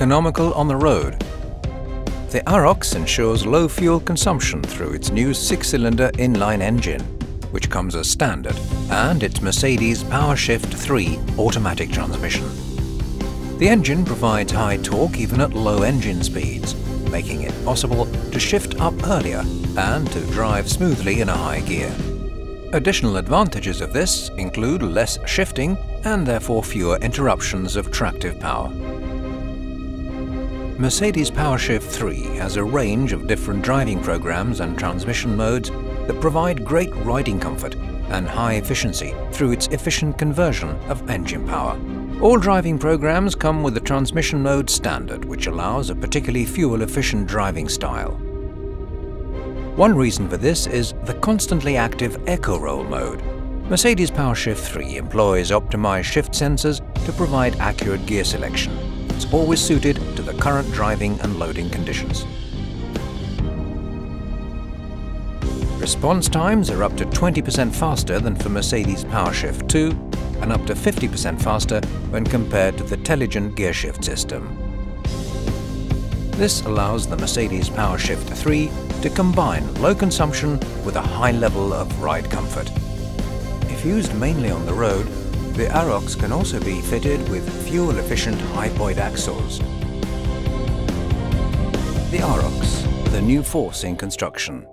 Economical on the road. The Arocs ensures low fuel consumption through its new six-cylinder inline engine, which comes as standard, and its Mercedes PowerShift 3 automatic transmission. The engine provides high torque even at low engine speeds, making it possible to shift up earlier and to drive smoothly in a high gear. Additional advantages of this include less shifting and therefore fewer interruptions of tractive power. Mercedes PowerShift 3 has a range of different driving programs and transmission modes that provide great riding comfort and high efficiency through its efficient conversion of engine power. All driving programs come with the transmission mode standard, which allows a particularly fuel-efficient driving style. One reason for this is the constantly active Eco Roll mode. Mercedes PowerShift 3 employs optimized shift sensors to provide accurate gear selection. It's always suited to the current driving and loading conditions. Response times are up to 20% faster than for Mercedes PowerShift 2 and up to 50% faster when compared to the Telligent gearshift system. This allows the Mercedes PowerShift 3 to combine low consumption with a high level of ride comfort. If used mainly on the road, the Arocs can also be fitted with fuel-efficient hypoid axles. The Arocs, the new force in construction.